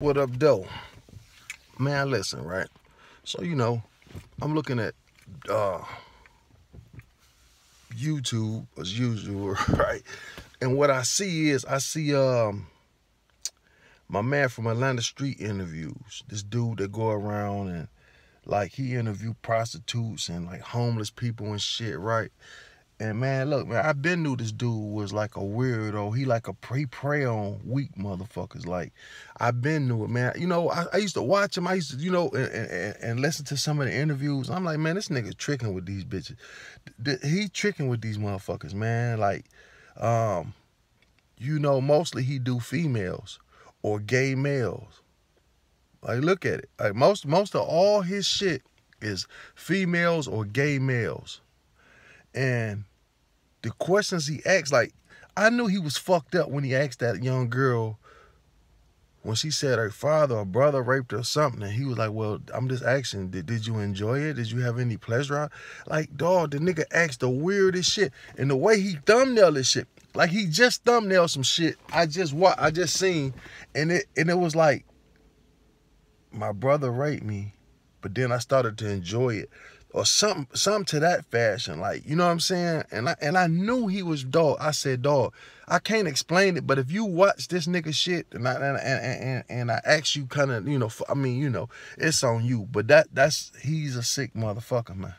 What up, though? Man, listen, right? So, you know, I'm looking at uh YouTube as usual, right? And what I see is I see um my man from Atlanta Street interviews. This dude that go around and like he interview prostitutes and like homeless people and shit, right? And man, look, man, I been knew this dude was like a weirdo. He like a pre prey on weak motherfuckers. Like I been knew it, man. You know, I, I used to watch him. I used to, you know, and, and, and, listen to some of the interviews. I'm like, man, this nigga tricking with these bitches. He tricking with these motherfuckers, man. Like, um, you know, mostly he do females or gay males. Like, look at it. Like most most of all his shit is females or gay males. And the questions he asked, like, I knew he was fucked up when he asked that young girl when she said her father or brother raped her or something, and he was like, Well, I'm just asking, did, did you enjoy it? Did you have any pleasure? Like, dog, the nigga asked the weirdest shit. And the way he thumbnailed this shit, like he just thumbnailed some shit. I just what I just seen, and it and it was like, my brother raped me, but then I started to enjoy it or something something to that fashion like you know what i'm saying? And i and i knew he was dog. I said dog i can't explain it but if you watch this nigga shit and i and and, and, and i ask you kind of you know i mean you know it's on you. But that that's he's a sick motherfucker man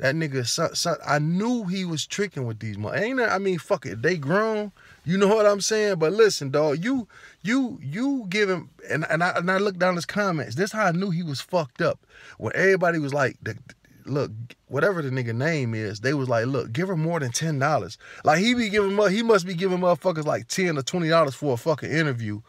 that nigga son, son, i knew he was tricking with these mother ain't that, i mean fuck it they grown you know what i'm saying but listen dog you you you give him and, and i and i looked down his comments this how i knew he was fucked up when everybody was like the, look, whatever the nigga name is, they was like, look, give her more than ten dollars. Like he be giving he must be giving motherfuckers like ten or twenty dollars for a fucking interview.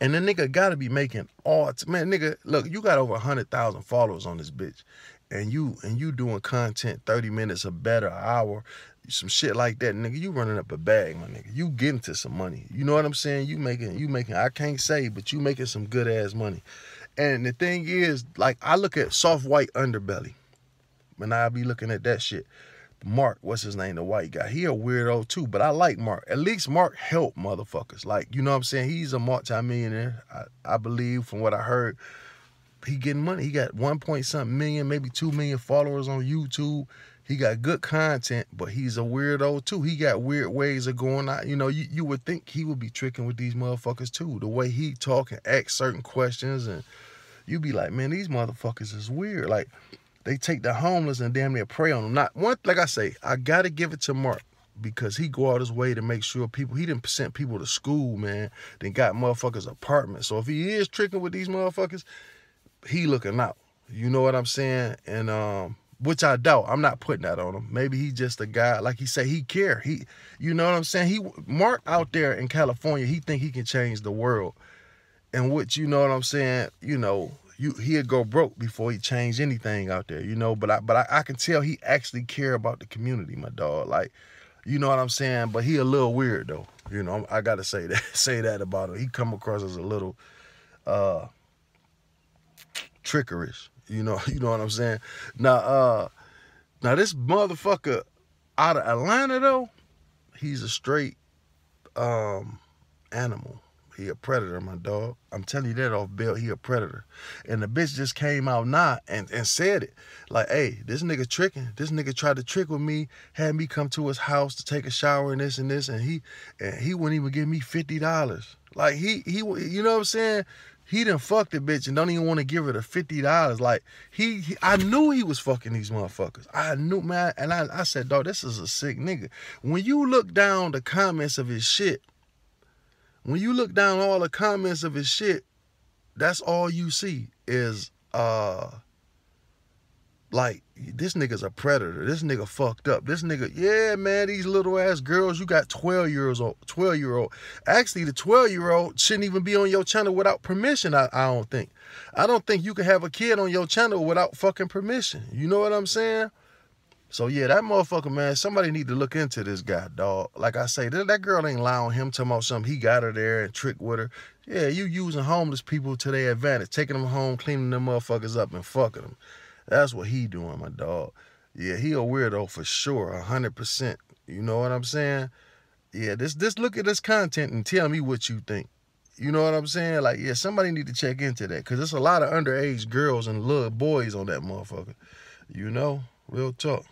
And the nigga gotta be making art. Man, nigga, look, you got over a hundred thousand followers on this bitch. And you and you doing content 30 minutes or better, hour, some shit like that, nigga. You running up a bag, my nigga. You getting to some money. You know what I'm saying? You making you making I can't say, but you making some good ass money. And the thing is, like, I look at soft white underbelly. And I be looking at that shit. Mark, what's his name, the white guy. He a weirdo too, but I like Mark. At least Mark help motherfuckers. Like, you know what I'm saying? He's a multi-millionaire. I, I believe from what I heard. He getting money. He got one point something million, maybe two million followers on YouTube. He got good content, but he's a weirdo too. He got weird ways of going out. You know, you, you would think he would be tricking with these motherfuckers too. The way he talk and ask certain questions and you be like, man, these motherfuckers is weird. Like they take the homeless and damn near prey on them. Not one, like I say, I gotta give it to Mark because he go out his way to make sure people he didn't send people to school, man. Then got motherfuckers apartments. So if he is tricking with these motherfuckers, he looking out. You know what I'm saying? And um, which I doubt. I'm not putting that on him. Maybe he just a guy, like he say, he care. He, you know what I'm saying? He Mark out there in California, he think he can change the world and which you know what I'm saying, you know, you he'd go broke before he changed anything out there, you know. But I but I, I can tell he actually care about the community, my dog. Like, you know what I'm saying? But he a little weird though. You know, I gotta say that say that about him. He come across as a little uh trickerish. You know, you know what I'm saying? Now uh now this motherfucker out of Atlanta though, he's a straight um animal. He a predator, my dog. I'm telling you that off bail. He a predator. And the bitch just came out now and, and said it. Like, hey, this nigga tricking. This nigga tried to trick with me, had me come to his house to take a shower and this and this, and he and he wouldn't even give me fifty dollars. Like he he you know what I'm saying? He done fucked the bitch and don't even want to give her the fifty dollars. Like he, he, I knew he was fucking these motherfuckers. I knew man, and I, I said, dog, this is a sick nigga. When you look down the comments of his shit, when you look down all the comments of his shit, that's all you see is uh like this nigga's a predator. This nigga fucked up. This nigga, yeah, man, these little ass girls, you got 12 years old, 12 year old. Actually, the 12 year old shouldn't even be on your channel without permission, I, I don't think. I don't think you can have a kid on your channel without fucking permission. You know what I'm saying? So yeah, that motherfucker, man, somebody need to look into this guy, dog. Like I say, that, that girl ain't lying on him talking about something. He got her there and tricked with her. Yeah, you using homeless people to their advantage, taking them home, cleaning them motherfuckers up and fucking them. That's what he doing, my dog. Yeah, he a weirdo for sure, a hundred percent. You know what I'm saying? Yeah, this this look at this content and tell me what you think. You know what I'm saying? Like, yeah, somebody need to check into that because there's a lot of underage girls and little boys on that motherfucker. You know, real talk.